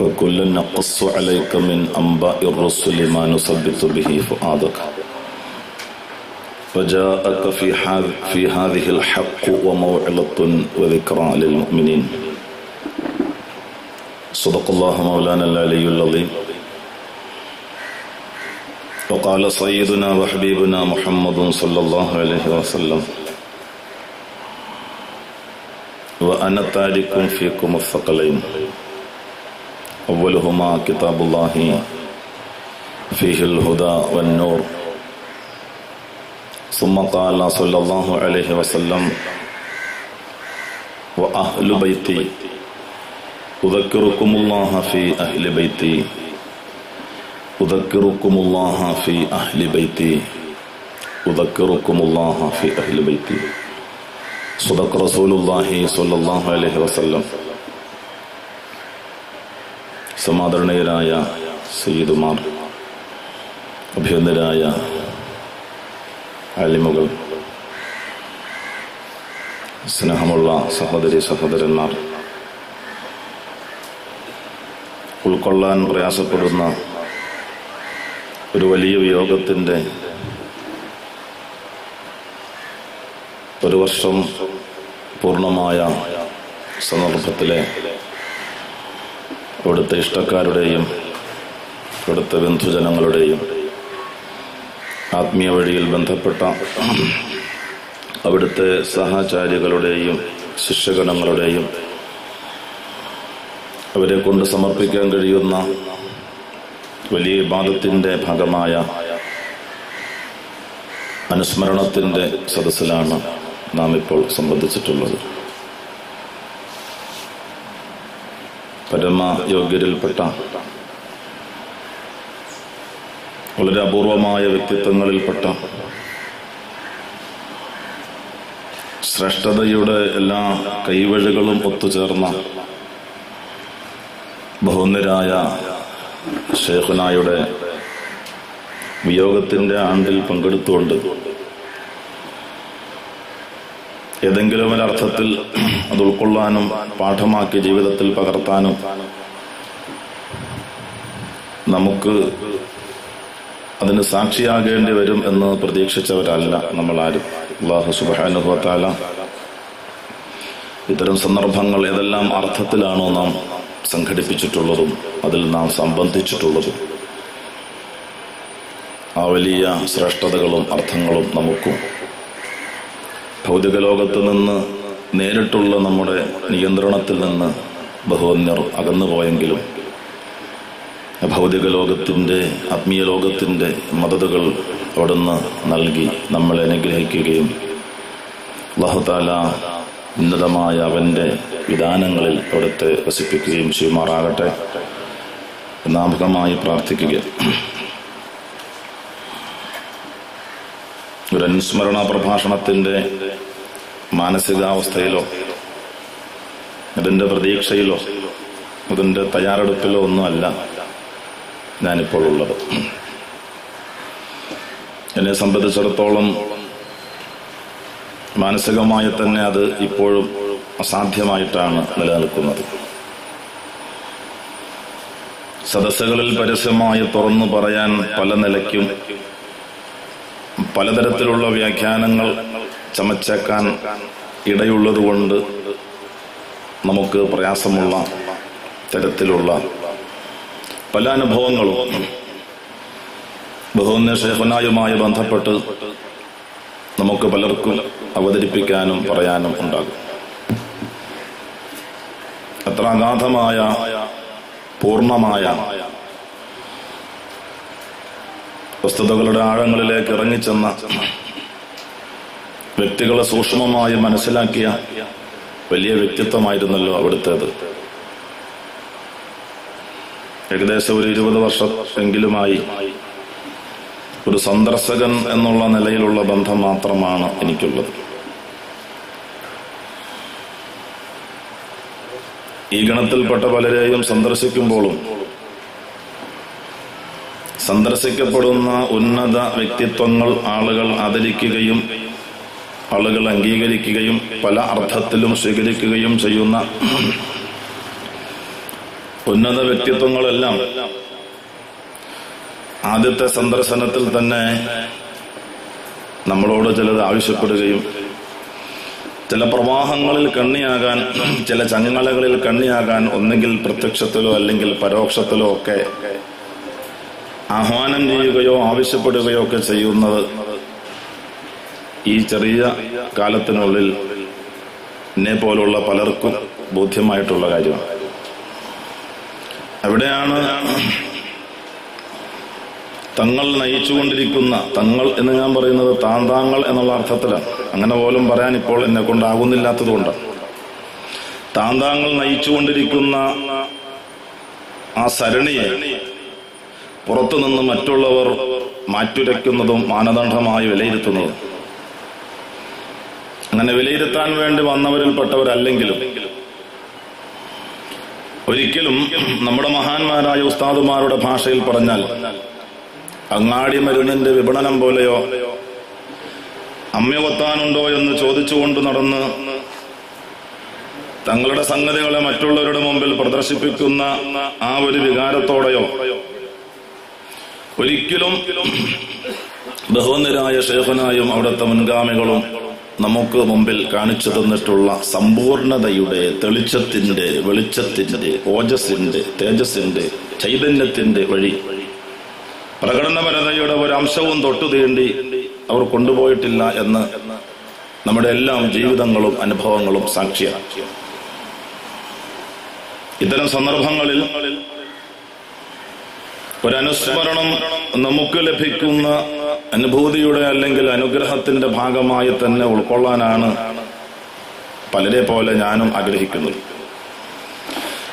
وكلا نقص عليك من أنباء الرسل ما نثبت به فؤادك. وجاءك في, في هذه الحق وموعظة وذكرى للمؤمنين. صدق الله مولانا العلي العظيم. وقال سيدنا وحبيبنا محمد صلى الله عليه وسلم وأنا تارك فيكم الثقلين. أولهما كتاب الله فيه الهدى والنور. ثم قال صلى الله عليه وسلم وأهل بيتي أذكركم الله في أهل بيتي أذكركم الله في أهل بيتي أذكركم الله في أهل بيتي. صدق رسول الله صلى الله عليه وسلم. സമാദരണീയരായ സയ്യിദുമാർ അഭ്യന്തരായ അലിമുകൾ സ്നേഹമുള്ള സഹോദരി സഹോദരന്മാർ ഉൾക്കൊള്ളാൻ പ്രയാസപ്പെടുന്ന ഒരു വലിയ വിയോഗത്തിന്റെ ഒരു വർഷം പൂർണമായ സന്ദർഭത്തിലെ ഇവിടുത്തെ ഇഷ്ടക്കാരുടെയും ഇവിടുത്തെ ബന്ധുജനങ്ങളുടെയും ആത്മീയ വഴിയിൽ ബന്ധപ്പെട്ട അവിടുത്തെ സഹചാരികളുടെയും ശിഷ്യഗണങ്ങളുടെയും അവരെ കൊണ്ട് സമർപ്പിക്കാൻ കഴിയുന്ന വലിയ വിവാദത്തിന്റെ ഭാഗമായ അനുസ്മരണത്തിന്റെ സദസ്സിലാണ് നാം ഇപ്പോൾ സംബന്ധിച്ചിട്ടുള്ളത്. പരമയോഗ്യരിൽപ്പെട്ട വളരെ അപൂർവമായ വ്യക്തിത്വങ്ങളിൽപ്പെട്ട ശ്രേഷ്ഠതയുടെ എല്ലാ കൈവഴികളും ഒത്തുചേർന്ന ബഹുന്നരായ ഷേഖുനായുടെ വിയോഗത്തിന്റെ ആണ്ടിൽ പങ്കെടുത്തുകൊണ്ട് ഏതെങ്കിലും ഒരർത്ഥത്തിൽ അത് ഉൾക്കൊള്ളാനും പാഠമാക്കി ജീവിതത്തിൽ പകർത്താനും നമുക്ക് അതിന് സാക്ഷിയാകേണ്ടി വരും എന്ന് പ്രതീക്ഷിച്ചവരല്ല നമ്മളാരും. അള്ളാഹു സുബാനുഭവത്താല ഇത്തരം സന്ദർഭങ്ങൾ ഏതെല്ലാം അർത്ഥത്തിലാണോ നാം സംഘടിപ്പിച്ചിട്ടുള്ളതും അതിൽ നാം സംബന്ധിച്ചിട്ടുള്ളതും ആ വലിയ ശ്രേഷ്ഠതകളും അർത്ഥങ്ങളും നമുക്കും ഭൗതിക ലോകത്ത് നിന്ന് നേരിട്ടുള്ള നമ്മുടെ നിയന്ത്രണത്തിൽ നിന്ന് ബഹുവന്യർ അകന്നുപോയെങ്കിലും ഭൗതിക ലോകത്തിന്റെ ആത്മീയ ലോകത്തിന്റെ മതതുകൾ അവിടുന്ന് നൽകി നമ്മളെ അനുഗ്രഹിക്കുകയും അള്ളാഹുതാല ഉന്നതമായ അവന്റെ വിധാനങ്ങളിൽ അവിടുത്തെ വസിപ്പിക്കുകയും ചെയ്യുമാറാകട്ടെ. നാമകമായി പ്രാർത്ഥിക്കുക. ഒരു അനുസ്മരണ പ്രഭാഷണത്തിന്റെ മാനസികാവസ്ഥയിലോ അതിന്റെ പ്രതീക്ഷയിലോ അതിന്റെ തയ്യാറെടുപ്പിലോ ഒന്നുമല്ല ഞാനിപ്പോൾ ഉള്ളത്. എന്നെ സംബന്ധിച്ചിടത്തോളം മാനസികമായി തന്നെ അത് ഇപ്പോഴും അസാധ്യമായിട്ടാണ് നിലനിൽക്കുന്നത്. സദസ്സുകളിൽ പരസ്യമായി തുറന്നു പറയാൻ പല നിലയ്ക്കും പലതരത്തിലുള്ള വ്യാഖ്യാനങ്ങൾ ചമച്ചേക്കാൻ ഇടയുള്ളതുകൊണ്ട് നമുക്ക് പ്രയാസമുള്ള തരത്തിലുള്ള പല അനുഭവങ്ങളും ഷേഖനായുമായി ബന്ധപ്പെട്ട് നമുക്ക് പലർക്കും അവതരിപ്പിക്കാനും പറയാനും ഉണ്ടാകും. അത്ര അഗാധമായ പൂർണമായ വസ്തുതകളുടെ ആഴങ്ങളിലേക്ക് ഇറങ്ങിച്ചെന്ന വ്യക്തികളെ സൂക്ഷ്മമായി മനസ്സിലാക്കിയ വലിയ വ്യക്തിത്വമായിരുന്നല്ലോ അവിടുത്തേത്. ഏകദേശം ഒരു ഇരുപത് വർഷമെങ്കിലുമായി ഒരു സന്ദർശകൻ എന്നുള്ള നിലയിലുള്ള ബന്ധം മാത്രമാണ് എനിക്കുള്ളത്. ഈ ഗണത്തിൽപ്പെട്ട പലരെയും സന്ദർശിക്കുമ്പോഴും സന്ദർശിക്കപ്പെടുന്ന ഉന്നത വ്യക്തിത്വങ്ങൾ ആളുകൾ ആദരിക്കുകയും ആളുകൾ അംഗീകരിക്കുകയും പല അർത്ഥത്തിലും സ്വീകരിക്കുകയും ചെയ്യുന്ന ഉന്നത വ്യക്തിത്വങ്ങളെല്ലാം ആദ്യത്തെ സന്ദർശനത്തിൽ തന്നെ നമ്മളോട് ചിലത് ആവശ്യപ്പെടുകയും ചില പ്രവാഹങ്ങളിൽ കണ്ണിയാകാൻ ചില ചങ്ങലകളിൽ കണ്ണിയാകാൻ ഒന്നെങ്കിൽ പ്രത്യക്ഷത്തിലോ അല്ലെങ്കിൽ പരോക്ഷത്തിലോ ഒക്കെ ആഹ്വാനം ചെയ്യുകയോ ആവശ്യപ്പെടുകയോ ഒക്കെ ചെയ്യുന്നത് ഈ ചെറിയ കാലത്തിനുള്ളിൽ എന്നെ പോലുള്ള പലർക്കും ബോധ്യമായിട്ടുള്ള കാര്യമാണ്. എവിടെയാണ് തങ്ങൾ നയിച്ചുകൊണ്ടിരിക്കുന്ന തങ്ങൾ എന്ന് ഞാൻ പറയുന്നത് താന്താങ്ങൾ എന്നുള്ള അർത്ഥത്തിലാണ്. അങ്ങനെ പോലും പറയാൻ ഇപ്പോൾ എന്നെ കൊണ്ടാകുന്നില്ലാത്തതുകൊണ്ട് താന്താങ്ങൾ നയിച്ചുകൊണ്ടിരിക്കുന്ന ആ സരണിയെ പുറത്തുനിന്ന് മറ്റുള്ളവർ മാറ്റുരയ്ക്കുന്നതും മാനദണ്ഡമായി വിലയിരുത്തുന്നതും. അങ്ങനെ വിലയിരുത്താൻ വേണ്ടി വന്നവരിൽപ്പെട്ടവരല്ലെങ്കിലും ഒരിക്കലും നമ്മുടെ മഹാന്മാരായ ഉസ്താദുമാരുടെ ഭാഷയിൽ പറഞ്ഞാൽ അങ്ങാടി മരുന്നിന്റെ വിപണനം പോലെയോ അമ്മയൊത്താനുണ്ടോ എന്ന് ചോദിച്ചുകൊണ്ട് നടന്ന് തങ്ങളുടെ സംഗതികളെ മറ്റുള്ളവരുടെ മുമ്പിൽ പ്രദർശിപ്പിക്കുന്ന ആ ഒരു വികാരത്തോടെയോ ഒരിക്കലും ബഹുവന്നരായ ഷേഖനായും അവിടുത്തെ മുൻഗാമികളും നമുക്ക് മുമ്പിൽ കാണിച്ചു തന്നിട്ടുള്ള സമ്പൂർണതയുടെ തെളിച്ചത്തിന്റെ വെളിച്ചത്തിന്റെ ഓജസിന്റെ തേജസിന്റെ ചൈതന്യത്തിന്റെ വഴി പ്രകടനപരതയുടെ തൊട്ടു തീണ്ടി അവർ കൊണ്ടുപോയിട്ടില്ല എന്ന് നമ്മുടെ എല്ലാം ജീവിതങ്ങളും അനുഭവങ്ങളും സാക്ഷിയാണ് ഇത്തരം സന്ദർഭങ്ങളിൽ ഒരനുസ്മരണം നമുക്ക് ലഭിക്കുന്ന അനുഭൂതിയുടെ അല്ലെങ്കിൽ അനുഗ്രഹത്തിന്റെ ഭാഗമായി തന്നെ ഉൾക്കൊള്ളാനാണ് പലരെ പോലെ ഞാനും ആഗ്രഹിക്കുന്നത്.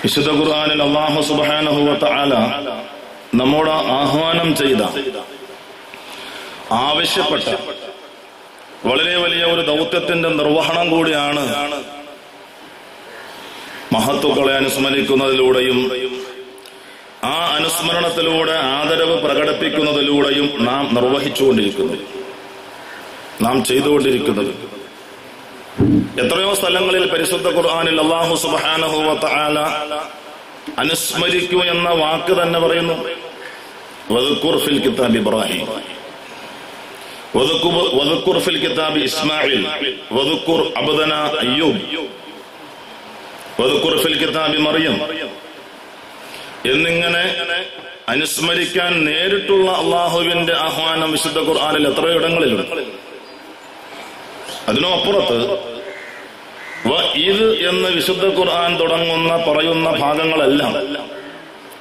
വിശുദ്ധ ഖുർആാനിൽ അള്ളാഹു സുബാനഹുവത്ത ആല നമ്മോട് ആഹ്വാനം ചെയ്ത ആവശ്യപ്പെട്ട വളരെ വലിയ ഒരു ദൗത്യത്തിന്റെ നിർവഹണം കൂടിയാണ് മഹത്വക്കളെ അനുസ്മരിക്കുന്നതിലൂടെയും ആ അനുസ്മരണത്തിലൂടെ ആദരവ് പ്രകടിപ്പിക്കുന്നതിലൂടെയും നാം നിർവഹിച്ചുകൊണ്ടിരിക്കുന്നത് നാം ചെയ്തുകൊണ്ടിരിക്കുന്നത്. എത്രയോ സ്ഥലങ്ങളിൽ പരിശുദ്ധ ഖുർആാനിൽ അള്ളാഹു സുബാനഹുവത്ത ആല അനുസ്മരിക്കൂ എന്ന വാക്ക് തന്നെ പറയുന്നു. വദുക്കുർ ഫിൽ കിതാബ് ഇബ്രാഹിം. ഫിൽ കിതാബ് ഇസ്മായിൽ വദുക്കുർ അയ്യൂബ്. ഫിൽ കിതാബ് മറിയം. എന്നിങ്ങനെ അനുസ്മരിക്കാൻ നേരിട്ടുള്ള അള്ളാഹുവിന്റെ ആഹ്വാനം വിശുദ്ധ ഖുർആാനിൽ എത്രയോ ഇടങ്ങളിലുണ്ട് അതിനപ്പുറത്ത് ഇത് എന്ന് വിശുദ്ധ ഖുർആൻ തുടങ്ങുന്ന പറയുന്ന ഭാഗങ്ങളെല്ലാം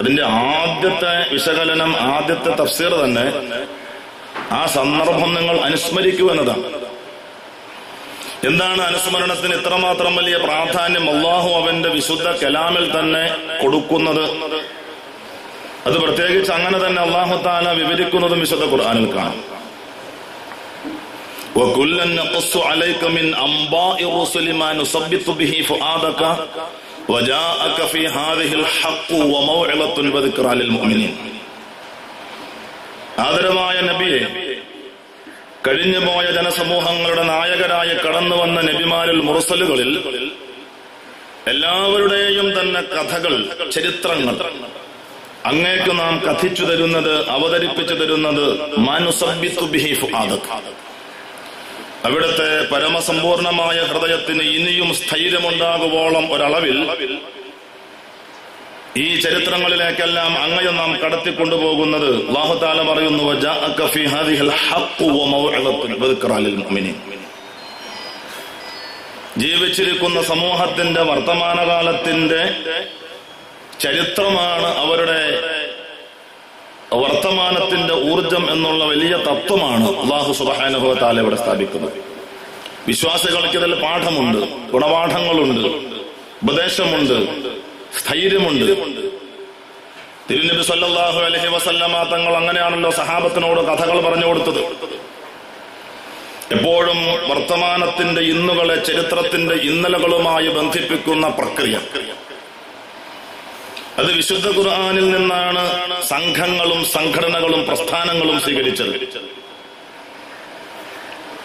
അതിന്റെ ആദ്യത്തെ വിശകലനം ആദ്യത്തെ തഫ്സീർ തന്നെ ആ സന്ദർഭം നിങ്ങൾ അനുസ്മരിക്കൂ എന്നതാണ്. എന്താണ് അനുസ്മരണത്തിന് ഇത്രമാത്രം വലിയ പ്രാധാന്യം? അള്ളാഹു അവന്റെ വിശുദ്ധ കലാമിൽ തന്നെ കൊടുക്കുന്നത്. അത് പ്രത്യേകിച്ച് അങ്ങനെ തന്നെ അള്ളാഹു താല വിവരിക്കുന്നതും വിശുദ്ധ ഖുർആാനിൽ കാണും. ആദരമായ നബിയെ കഴിഞ്ഞുപോയ ജനസമൂഹങ്ങളുടെ നായകരായി കടന്നു വന്ന നബിമാരിൽ മുറസലുകളിൽ എല്ലാവരുടെയും തന്നെ കഥകൾ ചരിത്രങ്ങൾ അങ്ങേക്ക് നാം കഥിച്ചു തരുന്നത് അവതരിപ്പിച്ചു തരുന്നത് അവിടുത്തെ പരമസമ്പൂർണമായ ഹൃദയത്തിന് ഇനിയും സ്ഥൈര്യമുണ്ടാകുവോളം ഒരളവിൽ ഈ ചരിത്രങ്ങളിലേക്കെല്ലാം അങ്ങയെ നാം കടത്തിക്കൊണ്ടുപോകുന്നത്. അള്ളാഹുതാല പറയുന്നു ജീവിച്ചിരിക്കുന്ന സമൂഹത്തിന്റെ വർത്തമാനകാലത്തിന്റെ ചരിത്രമാണ് അവരുടെ വർത്തമാനത്തിന്റെ ഊർജം എന്നുള്ള വലിയ തത്വമാണ് അള്ളാഹു സുബാനുഭവത്താല ഇവിടെ സ്ഥാപിക്കുന്നത്. വിശ്വാസികൾക്ക് ഇതിൽ പാഠമുണ്ട് ഗുണപാഠങ്ങളുണ്ട് ഉപദേശമുണ്ട്. സ്ഥൈര്യമുണ്ട്. തിരുനബി സല്ലാഹു അലഹി വസല്ലമ തങ്ങൾ അങ്ങനെയാണല്ലോ സഹാബത്തിനോട് കഥകൾ പറഞ്ഞു കൊടുത്തത്. എപ്പോഴും വർത്തമാനത്തിന്റെ ഇന്നുകളെ ചരിത്രത്തിന്റെ ഇന്നലകളുമായി ബന്ധിപ്പിക്കുന്ന പ്രക്രിയ. അത് വിശുദ്ധ ഖുർആാനിൽ നിന്നാണ് സംഘങ്ങളും സംഘടനകളും പ്രസ്ഥാനങ്ങളും സ്വീകരിച്ചത്.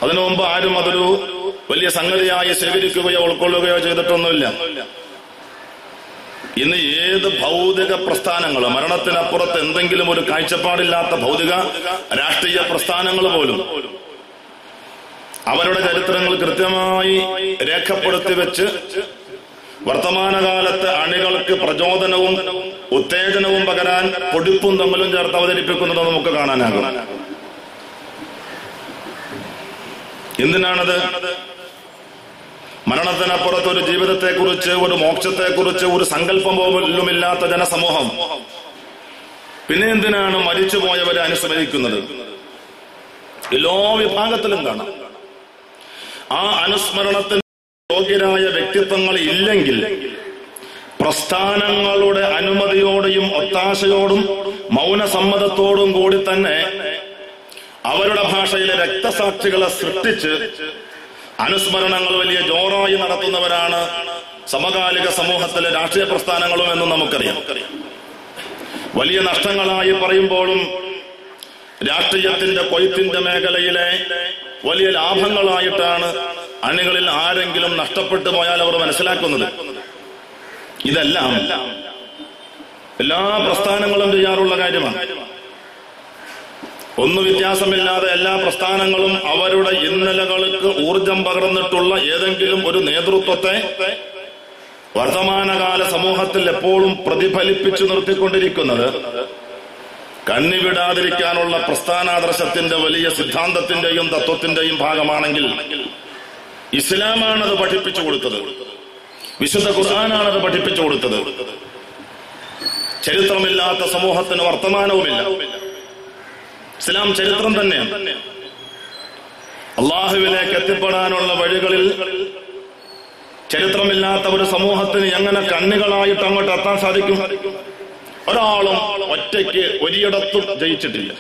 അതിനു മുമ്പ് ആരും അതൊരു വലിയ സംഗതിയായി സ്വീകരിക്കുകയോ ഉൾക്കൊള്ളുകയോ ചെയ്തിട്ടൊന്നുമില്ല. ഇന്ന് ഏത് ഭൗതിക പ്രസ്ഥാനങ്ങൾ മരണത്തിനപ്പുറത്ത് എന്തെങ്കിലും ഒരു കാഴ്ചപ്പാടില്ലാത്ത ഭൗതിക രാഷ്ട്രീയ പ്രസ്ഥാനങ്ങൾ പോലും അവരുടെ ചരിത്രങ്ങൾ കൃത്യമായി രേഖപ്പെടുത്തി വെച്ച് വർത്തമാനകാലത്ത് അണികൾക്ക് പ്രചോദനവും ഉത്തേജനവും പകരാൻ പൊടിപ്പും തമ്മിലും ചേർത്ത് അവതരിപ്പിക്കുന്നത് നമുക്ക് കാണാനാകും. എന്തിനാണത്? മരണത്തിനപ്പുറത്ത് ഒരു ജീവിതത്തെക്കുറിച്ച് ഒരു മോക്ഷത്തെക്കുറിച്ച് ഒരു സങ്കല്പം പോലുമില്ലാത്ത ജനസമൂഹം. പിന്നെ എന്തിനാണ് മരിച്ചുപോയവരെ അനുസ്മരിക്കുന്നത്? എല്ലാ വിഭാഗത്തിലും കാണാം. ആ അനുസ്മരണത്തിന് യോഗ്യരായ വ്യക്തിത്വങ്ങൾ ഇല്ലെങ്കിൽ പ്രസ്ഥാനങ്ങളുടെ അനുമതിയോടെയും ഒത്താശയോടും മൗനസമ്മതത്തോടും കൂടി തന്നെ അവരുടെ ഭാഷയിലെ രക്തസാക്ഷികളെ സൃഷ്ടിച്ച് അനുസ്മരണങ്ങൾ വലിയ ജോറായി നടത്തുന്നവരാണ് സമകാലിക സമൂഹത്തിലെ രാഷ്ട്രീയ പ്രസ്ഥാനങ്ങളും എന്ന് നമുക്കറിയാം. വലിയ നഷ്ടങ്ങളായി പറയുമ്പോഴും രാഷ്ട്രീയത്തിന്റെ കൊയ്ത്തിന്റെ മേഖലയിലെ വലിയ ലാഭങ്ങളായിട്ടാണ് അണികളിൽ ആരെങ്കിലും നഷ്ടപ്പെട്ടു പോയാൽ അവർ മനസ്സിലാക്കുന്നത്. ഇതെല്ലാം എല്ലാ പ്രസ്ഥാനങ്ങളും ചെയ്യാറുള്ള കാര്യമാണ്. ഒന്നു വ്യത്യാസമില്ലാതെ എല്ലാ പ്രസ്ഥാനങ്ങളും അവരുടെ ഇന്നലകൾക്ക് ഊർജം പകർന്നിട്ടുള്ള ഏതെങ്കിലും ഒരു നേതൃത്വത്തെ വർത്തമാനകാല സമൂഹത്തിൽ എപ്പോഴും പ്രതിഫലിപ്പിച്ചു നിർത്തിക്കൊണ്ടിരിക്കുന്നത്. കണ്ണിവിടാതിരിക്കാനുള്ള പ്രസ്ഥാനാദർശത്തിന്റെ വലിയ സിദ്ധാന്തത്തിന്റെയും തത്വത്തിന്റെയും ഭാഗമാണെങ്കിൽ ഇസ്ലാമാണത് പഠിപ്പിച്ചു കൊടുത്തത്. വിശുദ്ധ ഖുർആാനാണത് പഠിപ്പിച്ചു കൊടുത്തത്. ചരിത്രമില്ലാത്ത സമൂഹത്തിന് വർത്തമാനവുമില്ല. ഇസ്ലാം ചരിത്രം തന്നെ. അള്ളാഹുവിലേക്ക് എത്തിപ്പെടാനുള്ള വഴികളിൽ ചരിത്രമില്ലാത്ത ഒരു സമൂഹത്തിന് എങ്ങനെ കണ്ണുകളായിട്ട് അങ്ങോട്ട് എത്താൻ സാധിക്കും? ഒരാളും ഒറ്റയ്ക്ക് ഒരിടത്തും ജയിച്ചിട്ടില്ല.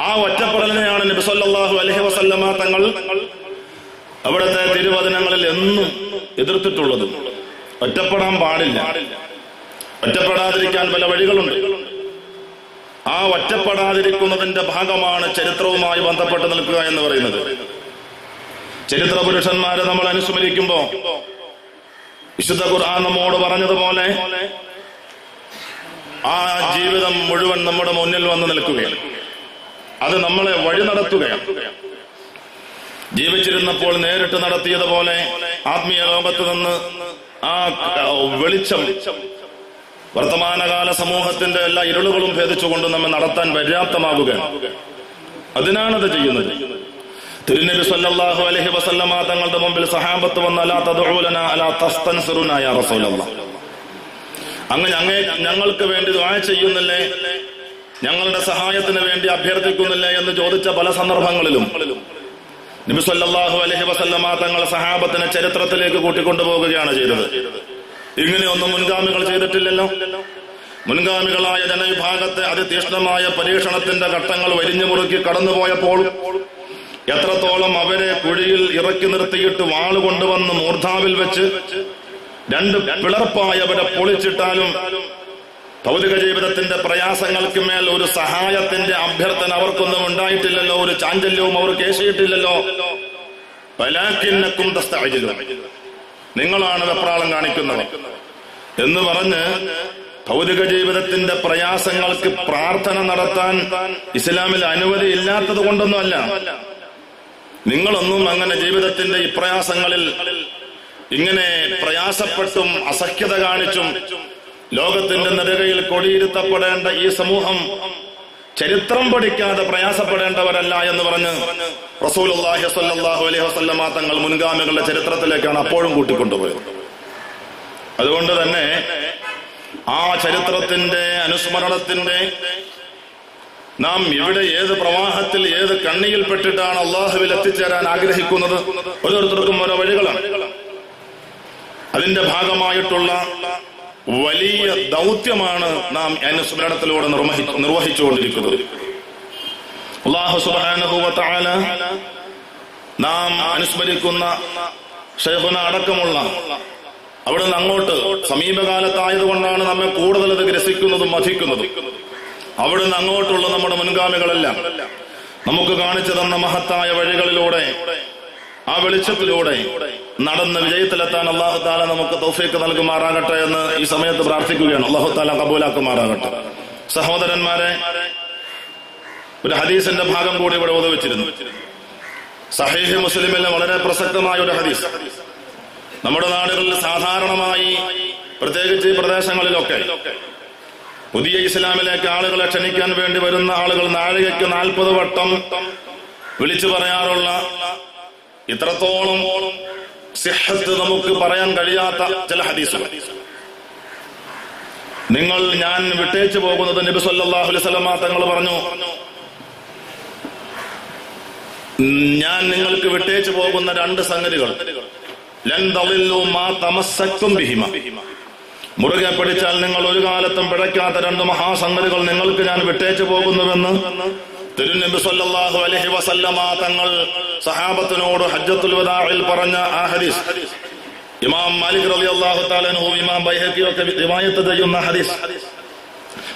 ആ ഒറ്റപ്പെടലിനെയാണ് നബിസല്ലാഹു അലഹി വസല്ലമ തങ്ങൾ അവിടുത്തെ തിരുവചനങ്ങളിൽ എന്നും എതിർത്തിട്ടുള്ളത്. ഒറ്റപ്പെടാൻ പാടില്ല. ഒറ്റപ്പെടാതിരിക്കാൻ പല വഴികളുണ്ട്. ആ ഒറ്റപ്പെടാതിരിക്കുന്നതിന്റെ ഭാഗമാണ് ചരിത്രവുമായി ബന്ധപ്പെട്ട് നിൽക്കുക എന്ന് പറയുന്നത്. ചരിത്ര പുരുഷന്മാരെ നമ്മൾ അനുസ്മരിക്കുമ്പോ വിശുദ്ധ ഖുർആൻ നമ്മോട് പറഞ്ഞതുപോലെ ആ ജീവിതം മുഴുവൻ നമ്മുടെ മുന്നിൽ വന്ന് നിൽക്കുകയാണ്. അത് നമ്മളെ വഴി നടത്തുകയാണ്. ജീവിച്ചിരുന്നപ്പോൾ നേരിട്ട് നടത്തിയതുപോലെ ആത്മീയ ലോകത്ത് നിന്ന് ആ വെളിച്ചം വർത്തമാനകാല സമൂഹത്തിന്റെ എല്ലാ ഇരുളുകളും ഭേദിച്ചുകൊണ്ട് നമ്മെ നടത്താൻ പര്യാപ്തമാകുകയാണ്. അതിനാണത് ചെയ്യുന്നത്. തിരുനബി സല്ലല്ലാഹു അലൈഹി വസല്ലമ തങ്ങളുടെ മുമ്പിൽ സഹാബത്ത് വന്ന അലാ അലാ യാ അങ്ങ് ഞങ്ങ ഞങ്ങൾക്ക് വേണ്ടി ദുആ ചെയ്യുന്നില്ലേ? ഞങ്ങളുടെ സഹായത്തിന് വേണ്ടി അഭ്യർത്ഥിക്കുന്നില്ലേ എന്ന് ചോദിച്ച പല സന്ദർഭങ്ങളിലും. നബി സല്ലല്ലാഹു അലൈഹി വസല്ലമ തങ്ങൾ സഹാബത്തിനെ ചരിത്രത്തിലേക്ക് കൂട്ടിക്കൊണ്ടുപോകുകയാണ് ചെയ്തത്. ഇങ്ങനെയൊന്നും മുൻഗാമികൾ ചെയ്തിട്ടില്ലല്ലോ. മുൻഗാമികളായ ജനവിഭാഗത്തെ അതിതീഷ്ണമായ പരീക്ഷണത്തിന്റെ ഘട്ടങ്ങൾ വരിഞ്ഞു മുറുക്കി കടന്നുപോയപ്പോൾ എത്രത്തോളം അവരെ കുഴിയിൽ ഇറക്കി നിർത്തിയിട്ട് വാൾ കൊണ്ടുവന്ന് മൂർധാവിൽ വെച്ച് രണ്ട് പിളർപ്പായി അവരെ പൊളിച്ചിട്ടാലും ഭൗതിക ജീവിതത്തിന്റെ പ്രയാസങ്ങൾക്ക് മേൽ ഒരു സഹായത്തിന്റെ അഭ്യർത്ഥന അവർക്കൊന്നും ഉണ്ടായിട്ടില്ലല്ലോ ഒരു ചാഞ്ചല്യവും അവർ കേശിയിട്ടില്ലല്ലോ പലാക്കിന്നക്കും തസ്താജിലും നിങ്ങളാണ് വെപ്രാളം കാണിക്കുന്നത്. എന്ന് പറഞ്ഞ് ഭൗതിക ജീവിതത്തിന്റെ പ്രയാസങ്ങൾക്ക് പ്രാർത്ഥന നടത്താൻ ഇസ്ലാമിൽ അനുമതി ഇല്ലാത്തത് കൊണ്ടൊന്നുമല്ല. നിങ്ങളൊന്നും അങ്ങനെ ജീവിതത്തിന്റെ ഈ ഇപ്രയാസങ്ങളിൽ ഇങ്ങനെ പ്രയാസപ്പെട്ടും അസഖ്യത കാണിച്ചും ലോകത്തിന്റെ നിരകയിൽ കൊടിയിരുത്തപ്പെടേണ്ട ഈ സമൂഹം ചരിത്രം പഠിക്കാതെ പ്രയാസപ്പെടേണ്ടവരല്ല എന്ന് പറഞ്ഞ് റസൂലുള്ളാഹി സ്വല്ലല്ലാഹു അലൈഹി വസല്ലമ തങ്ങൾ മുൻഗാമികളുടെ ചരിത്രത്തിലേക്കാണ് അപ്പോഴും കൂട്ടിക്കൊണ്ടുപോയത്. അതുകൊണ്ട് തന്നെ ആ ചരിത്രത്തിന്റെ അനുസ്മരണത്തിന്റെ നാം ഇവിടെ ഏത് പ്രവാഹത്തിൽ ഏത് കണ്ണിയിൽപ്പെട്ടിട്ടാണ് അള്ളാഹുവിൽ എത്തിച്ചേരാൻ ആഗ്രഹിക്കുന്നത് ഓരോരുത്തർക്കും ഓരോ വഴികളാണ്. അതിന്റെ ഭാഗമായിട്ടുള്ള വലിയ ദൗത്യമാണ് നാം അനുസ്മരണത്തിലൂടെ നിർവഹി നിർവഹിച്ചുകൊണ്ടിരിക്കുന്നത്. അള്ളാഹു സുബാനുഭവത്താല നാം അനുസ്മരിക്കുന്ന ഷെയ്ഖുന അടക്കമുള്ള അവിടെ നിന്ന് അങ്ങോട്ട് സമീപകാലത്തായതുകൊണ്ടാണ് നമ്മെ കൂടുതൽ അത് ഗ്രസിക്കുന്നതും മധിക്കുന്നതും അവിടെ നിന്ന് അങ്ങോട്ടുള്ള നമ്മുടെ മുൻഗാമികളെല്ലാം നമുക്ക് കാണിച്ചു തന്ന മഹത്തായ വഴികളിലൂടെ ആ വെളിച്ചത്തിലൂടെ നടന്ന് വിജയത്തിലെത്താൻ അള്ളാഹു താല നമുക്ക് തൗഫീക്ക് നൽകുമാറാകട്ടെ എന്ന് ഈ സമയത്ത് പ്രാർത്ഥിക്കുകയാണ്. അള്ളാഹു താല കബൂലാക്കുമാറാകട്ടെ. സഹോദരന്മാരെ ഒരു ഹദീസിന്റെ ഭാഗം കൂടി ഇവിടെ ഓതുവെച്ചിരുന്നു സഹീഹ് മുസ്ലിമിലെ വളരെ പ്രസക്തമായ ഒരു ഹദീസ്. നമ്മുടെ നാടുകളിൽ സാധാരണമായി പ്രത്യേകിച്ച് ഈ പ്രദേശങ്ങളിലൊക്കെ പുതിയ ഇസ്ലാമിലേക്ക് ആളുകളെ ക്ഷണിക്കാൻ വേണ്ടി വരുന്ന ആളുകൾ നാഴികയ്ക്ക് നാൽപ്പത് വട്ടം വിളിച്ചു പറയാറുള്ള ഇത്രത്തോളം സിഹത്ത് നമുക്ക് പറയാൻ കഴിയാത്ത ചില ഹദീസുകൾ. നിങ്ങൾ ഞാൻ വിട്ടേച്ചു പോകുന്നത് നബി സല്ലല്ലാഹു അലൈഹി വസല്ലമ തങ്ങൾ പറഞ്ഞു ഞാൻ നിങ്ങൾക്ക് വിട്ടേച്ചു പോകുന്ന രണ്ട് സംഗതികൾ. ബിഹിമ. മുറുകെ പിടിച്ചാൽ നിങ്ങൾ ഒരു കാലത്തും പിഴയ്ക്കാത്ത രണ്ട് മഹാസംഗതികൾ നിങ്ങൾക്ക് ഞാൻ വിട്ടേച്ചു പോകുന്നുവെന്ന് തിരുനബി സല്ലല്ലാഹു അലൈഹി വസല്ലമ തങ്ങൾ സഹാബത്തിനോട് ഹജ്ജത്തുൽ വദാഇൽ പറഞ്ഞ ആ ഹദീസ്. ഇമാം മാലിക് റളിയല്ലാഹു തആല അൻഹു ഇമാം ബൈഹഖി ഒക്കെ റിവായത്ത് ചെയ്യുന്ന ഹദീസ്.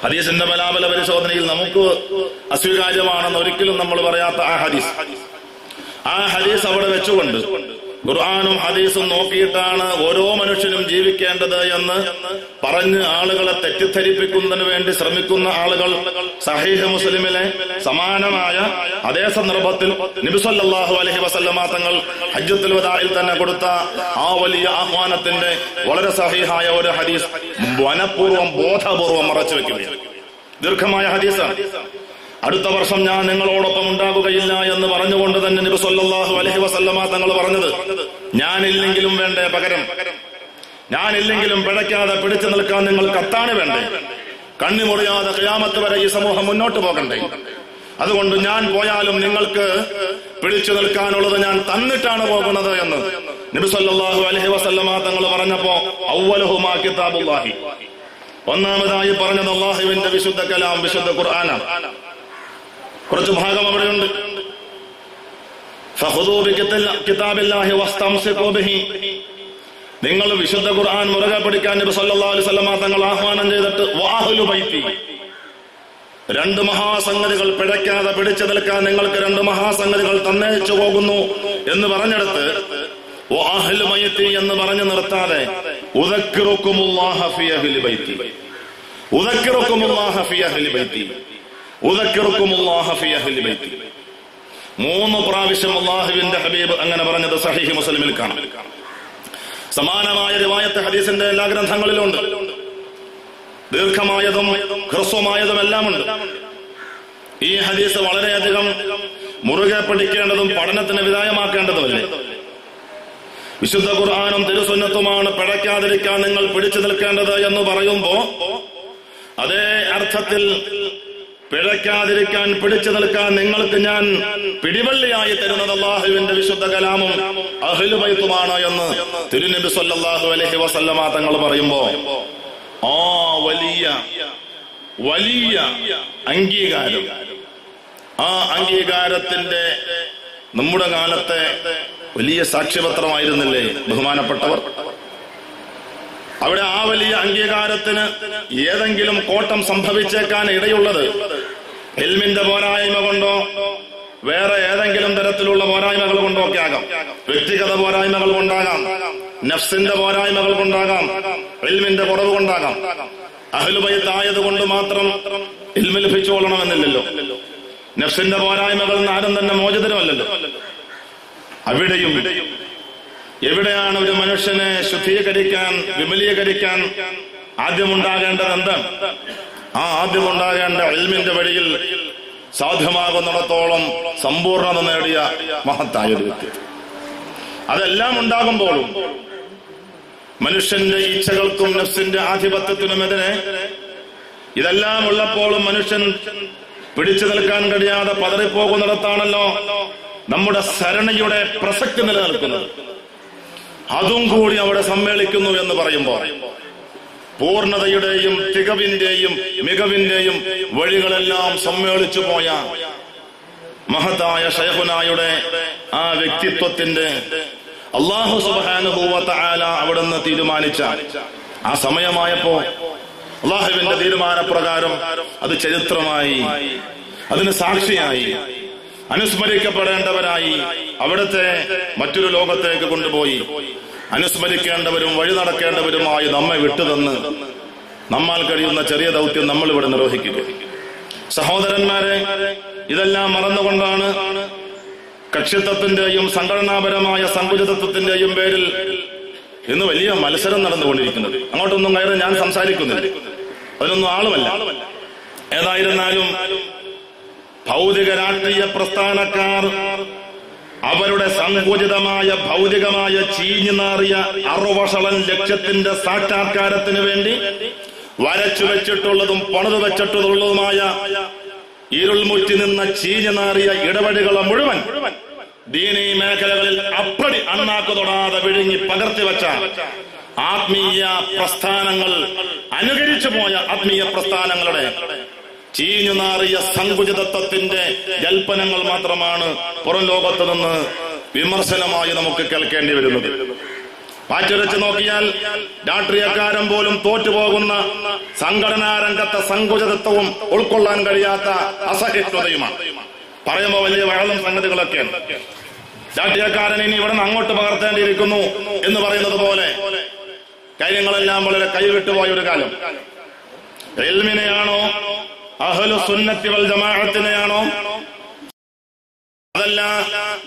ഹദീസിന്റെ ബലാബല പരിശോധനയിൽ നമുക്ക് അസ്വീകാര്യമാണെന്ന് ഒരിക്കലും നമ്മൾ പറയാത്ത ആ ഹദീസ്. ആ ഹദീസ് അവിടെ വെച്ചുകൊണ്ട് ഖുർആാനും ഹദീസും നോക്കിയിട്ടാണ് ഓരോ മനുഷ്യനും ജീവിക്കേണ്ടത് എന്ന് പറഞ്ഞ് ആളുകളെ തെറ്റിദ്ധരിപ്പിക്കുന്നതിന് വേണ്ടി ശ്രമിക്കുന്ന ആളുകൾ സഹീഹ് മുസ്ലിമിലെ സമാനമായ അതേ സന്ദർഭത്തിൽ നിബിസല്ലാഹു അലഹി വസല്ലമ തങ്ങൾ ഹജ്ജത്തുൽ വദായിൽ തന്നെ കൊടുത്ത ആ വലിയ ആഹ്വാനത്തിന്റെ വളരെ സഹീഹായ ഒരു ഹദീസ് വനപൂർവം ബോധപൂർവം മറച്ചു വെക്കുകയാണ്. ദീർഘമായ ഹദീസാണ്. അടുത്ത വർഷം ഞാൻ നിങ്ങളോടൊപ്പം ഉണ്ടാകുകയില്ല എന്ന് പറഞ്ഞുകൊണ്ട് തന്നെ നബി സല്ലല്ലാഹു അലൈഹി വസല്ലമ തങ്ങൾ പറഞ്ഞത്. ഞാനില്ലെങ്കിലും വേണ്ടേ പകരം? ഞാനില്ലെങ്കിലും പിഴയ്ക്കാതെ പിടിച്ചു നിൽക്കാൻ നിങ്ങൾ കത്താണ് വേണ്ടേ? കണ്ണിമുറിയാതെ ക്യാമത്ത് വരെ ഈ സമൂഹം മുന്നോട്ട് പോകണ്ടേ? അതുകൊണ്ട് ഞാൻ പോയാലും നിങ്ങൾക്ക് പിടിച്ചു നിൽക്കാനുള്ളത് ഞാൻ തന്നിട്ടാണ് പോകുന്നത് എന്ന് നബി സല്ലല്ലാഹു അലൈഹി വസല്ലമ തങ്ങൾ പറഞ്ഞപ്പോ ഒന്നാമതായി പറഞ്ഞത് അള്ളാഹുവിന്റെ വിശുദ്ധ കലാം വിശുദ്ധ ഖുർആനാണ്. കുറച്ച് ഭാഗം അവിടെയുണ്ട്. നിങ്ങൾ വിശുദ്ധ ഖുർആൻ മുറുകെ പിടിക്കാൻ നബി സല്ലല്ലാഹു അലൈഹി വസല്ലമ തങ്ങൾ ആഹ്വാനം ചെയ്തിട്ട് വാഹുലു ബൈത്തി. രണ്ട് മഹാസംഗതികൾ പിഴയ്ക്കാതെ പിടിച്ചു നിൽക്കാൻ നിങ്ങൾക്ക് രണ്ട് മഹാസംഗതികൾ തന്നേച്ചു പോകുന്നു എന്ന് പറഞ്ഞെടുത്ത് ബൈത്തി എന്ന് പറഞ്ഞു നിർത്താതെ ഉദക്കിറുക്കുമുല്ലാഹ ഫിയ ബൈത്തി. ഉദക്കിറുക്കുമുല്ലാഹ ഫിയ ബൈത്തി. മൂന്ന് പ്രാവശ്യം അള്ളാഹുവിന്റെ ഹബീബ് അങ്ങനെ പറഞ്ഞത് സഹീഹ് മുസ്ലിമിൽ കാണാം. സമാനമായ രവായത്തെ ഹദീസിന്റെ എല്ലാ ഗ്രന്ഥങ്ങളിലുണ്ട്. ദീർഘമായതും ഹ്രസ്വമായതും എല്ലാം ഉണ്ട് ഈ ഹദീസ് വളരെയധികം മുറുകെ പഠിക്കേണ്ടതും പഠനത്തിന് വിധായമാക്കേണ്ടതുമല്ലേ? വിശുദ്ധ ഖുർആാനും തിരുസുന്നത്തുമാണ് പിഴയ്ക്കാതിരിക്കാൻ നിങ്ങൾ പിടിച്ചു നിൽക്കേണ്ടത് എന്ന് പറയുമ്പോ അതേ അർത്ഥത്തിൽ പിഴയ്ക്കാതിരിക്കാൻ പിടിച്ചു നിൽക്കാൻ നിങ്ങൾക്ക് ഞാൻ പിടിവള്ളിയായി തരുന്നത് അള്ളാഹുവിന്റെ വിശുദ്ധ കലാമും അഹ്ലുബൈത്തുമാണ് എന്ന് തിരുനബി സല്ലാഹു അലഹി വസല്ലമ തങ്ങൾ പറയുമ്പോ ആ വലിയ വലിയ അംഗീകാരം. ആ അംഗീകാരത്തിന്റെ നമ്മുടെ കാലത്തെ വലിയ സാക്ഷ്യപത്രമായിരുന്നില്ലേ ബഹുമാനപ്പെട്ടവർ? അവിടെ ആ വലിയ അംഗീകാരത്തിന് ഏതെങ്കിലും കോട്ടം സംഭവിച്ചേക്കാൻ ഇടയുള്ളത് എൽമിന്റെ പോരായ്മ കൊണ്ടോ വേറെ ഏതെങ്കിലും തരത്തിലുള്ള പോരായ്മകൾ കൊണ്ടോ ഒക്കെ ആകാം. വ്യക്തിഗത പോരായ്മകൾ കൊണ്ടാകാം. നഫ്സിന്റെ പോരായ്മകൾ കൊണ്ടാകാം. എൽമിന്റെ കുറവ് കൊണ്ടാകാം. അഹലുബൈത്തായത് കൊണ്ട് മാത്രം ഇൽമ ലഭിച്ചുകൊള്ളണമെന്നില്ലല്ലോ. നഫ്സിന്റെ പോരായ്മകൾ ആരും തന്നെ മോചിതരമല്ലല്ലോ. അവിടെയും എവിടെയാണ് ഒരു മനുഷ്യനെ ശുദ്ധീകരിക്കാൻ വിമലീകരിക്കാൻ ആദ്യമുണ്ടാകേണ്ടത് എന്താണ്? ആ ആദ്യമുണ്ടാകേണ്ട എൽമിന്റെ വഴിയിൽ സാധ്യമാകുന്നിടത്തോളം സമ്പൂർണത നേടിയ മഹത്തായ ഒരു വ്യക്തി. അതെല്ലാം ഉണ്ടാകുമ്പോഴും മനുഷ്യന്റെ ഇച്ഛകൾക്കും നഫ്സിന്റെ ആധിപത്യത്തിനുമെതിരെ ഇതെല്ലാം ഉള്ളപ്പോഴും മനുഷ്യൻ പിടിച്ചു നിൽക്കാൻ കഴിയാതെ പതറിപ്പോകുന്നിടത്താണല്ലോ നമ്മുടെ സരണിയുടെ പ്രസക്തി നിലനിൽക്കുന്നത്. അതും കൂടി അവിടെ സമ്മേളിക്കുന്നു എന്ന് പറയുമ്പോൾ പൂർണതയുടെയും തികവിന്റെയും മികവിന്റെയും വഴികളെല്ലാം സമ്മേളിച്ചു പോയ മഹതായ ഷെഹുനായുടെ ആ വ്യക്തിത്വത്തിന്റെ അള്ളാഹു സുബാനുഭൂവത്ത ആല അവിടുന്ന് തീരുമാനിച്ച ആ സമയമായപ്പോ അള്ളാഹുവിന്റെ തീരുമാനപ്രകാരം അത് ചരിത്രമായി അതിന് സാക്ഷിയായി അനുസ്മരിക്കപ്പെടേണ്ടവരായി അവിടുത്തെ മറ്റൊരു ലോകത്തേക്ക് കൊണ്ടുപോയി. അനുസ്മരിക്കേണ്ടവരും വഴി നടക്കേണ്ടവരുമായി നമ്മെ വിട്ടുതന്ന് നമ്മാൽ കഴിയുന്ന ചെറിയ ദൗത്യം നമ്മൾ ഇവിടെ നിർവഹിക്കുക സഹോദരന്മാരെ ഇതെല്ലാം മറന്നുകൊണ്ടാണ് കക്ഷിത്വത്തിന്റെയും സംഘടനാപരമായ സങ്കുചിതത്വത്തിന്റെയും പേരിൽ ഇന്ന് വലിയ മത്സരം നടന്നുകൊണ്ടിരിക്കുന്നത്. അങ്ങോട്ടൊന്നും കയറി ഞാൻ സംസാരിക്കുന്നില്ല. അതിനൊന്നും ആളുമല്ല. ഏതായിരുന്നാലും ഭൗതിക രാഷ്ട്രീയ പ്രസ്ഥാനക്കാർ അവരുടെ സങ്കുചിതമായ ഭൗതികമായ ചീഞ്ഞുനാറിയ അറുവഷളൻ ലക്ഷ്യത്തിന്റെ സാക്ഷാത്കാരത്തിന് വേണ്ടി വരച്ചു വെച്ചിട്ടുള്ളതും പണിതു വെച്ചിട്ടുള്ളതുമായ ഇരുൾമുറ്റി നിന്ന ചീഞ്ഞുനാറിയ ഇടപെടികളെ മുഴുവൻ ദീനീ മേഖലകളിൽ അപ്പടി അണ്ണാക്കു തൊടാതെ വിഴുങ്ങി പകർത്തി പകർത്തിവെച്ച ആത്മീയ പ്രസ്ഥാനങ്ങൾ അനുകരിച്ചു പോയ ആത്മീയ പ്രസ്ഥാനങ്ങളുടെ ചീഞ്ഞുനാറിയ സങ്കുചിതത്വത്തിന്റെ ജൽപ്പനങ്ങൾ മാത്രമാണ് പുറം ലോകത്ത് നിന്ന് വിമർശനമായി നമുക്ക് കേൾക്കേണ്ടി വരുന്നത്. മാറ്റുരച്ച് നോക്കിയാൽ രാഷ്ട്രീയക്കാരൻ പോലും തോറ്റുപോകുന്ന സംഘടനാ രംഗത്തെ സങ്കുചിതത്വവും ഉൾക്കൊള്ളാൻ കഴിയാത്ത അസഹിഷ്ണുതയുമാണ്. പറയുമ്പോൾ വലിയ വഴലും സംഗതികളൊക്കെയാണ്. രാഷ്ട്രീയക്കാരൻ ഇനി ഇവിടെ നിന്ന് അങ്ങോട്ട് പകർത്തേണ്ടിയിരിക്കുന്നു എന്ന് പറയുന്നത് പോലെ കാര്യങ്ങളെല്ലാം വളരെ കൈവിട്ടുപോയ ഒരു കാലം. എൽമിനെയാണോ അഹലു സുന്നത്തി വൽ ജമാഅത്തിനെയാണോ? അതല്ല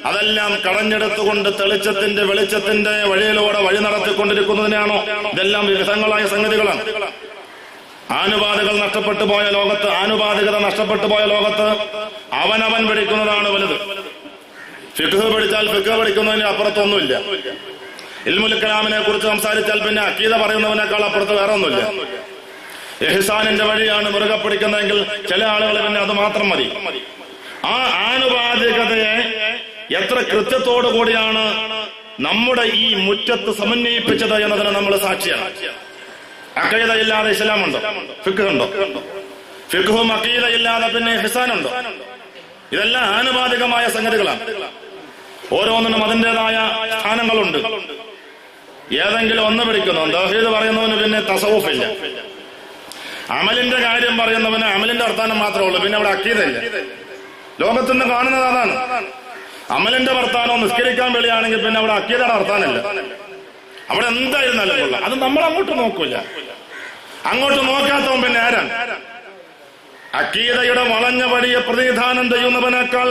അതെല്ലാം കടഞ്ഞെടുത്തുകൊണ്ട് തെളിച്ചത്തിന്റെ വെളിച്ചത്തിന്റെ വഴിയിലൂടെ വഴി നടത്തിക്കൊണ്ടിരിക്കുന്നതിനാണോ? ഇതെല്ലാം വിവിധങ്ങളായ സംഗതികളാണ്. ആനുപാതികൾ നഷ്ടപ്പെട്ടു പോയ ലോകത്ത് ആനുപാതികത നഷ്ടപ്പെട്ടു പോയ ലോകത്ത് അവനവൻ പഠിക്കുന്നതാണ് വലുത്. ഫിഖ് പഠിച്ചാൽ ഫിഖ് പഠിക്കുന്നതിന് അപ്പുറത്തൊന്നുമില്ല. ഇൽമുൽ കലാമിനെ കുറിച്ച് സംസാരിച്ചാൽ പിന്നെ അക്കീത പറയുന്നവനേക്കാൾ അപ്പുറത്ത് വേറെ ഒന്നുമില്ല എഹ്സാനിന്റെ വഴിയാണ് മുറുകെ പിടിക്കുന്നതെങ്കിൽ ചില ആളുകൾ പിന്നെ അത് മാത്രം മതി. ആ ആനുപാതികതയെ എത്ര കൃത്യത്തോടു കൂടിയാണ് നമ്മുടെ ഈ മുറ്റത്ത് സമന്വയിപ്പിച്ചത് എന്നതിന് നമ്മൾ സാക്ഷിയാണ്. അക്കീതയില്ലാതെ ഇസ്ലാമുണ്ടോ? ഫിഖ് ഉണ്ടോ ഫിഖും അക്കീതയില്ലാതെ പിന്നെ ഹിസാനുണ്ടോ ഇതെല്ലാം ആനുപാതികമായ സംഗതികളാണ്. ഓരോന്നിനും അതിന്റെതായ സ്ഥാനങ്ങളുണ്ട്. ഏതെങ്കിലും ഒന്ന് പിടിക്കുന്നു. ദഹീദ് പറയുന്നവന് പിന്നെ തസവുഫില്ല അമലിന്റെ കാര്യം പറയുന്നവന് അമലിന്റെ വർത്താനം മാത്രമേ ഉള്ളൂ. പിന്നെ അവിടെ അക്കീതയില്ല. ലോകത്തുനിന്ന് കാണുന്നത് അതാണ്. അമലിന്റെ വർത്താനം നിസ്കരിക്കാൻ വെളിയാണെങ്കിൽ പിന്നെ അവിടെ അക്കീതയുടെ വർത്താനമില്ല അവിടെ എന്തായിരുന്നാലും അത് നമ്മൾ അങ്ങോട്ട് നോക്കൂല. അങ്ങോട്ട് നോക്കാത്തവൻ പിന്നെ ആരാണ്? അക്കീതയുടെ വളഞ്ഞ വഴിയെ പ്രതിനിധാനം ചെയ്യുന്നവനേക്കാൾ